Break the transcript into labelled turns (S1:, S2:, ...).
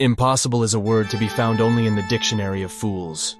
S1: Impossible is a word to be found only in the dictionary of fools.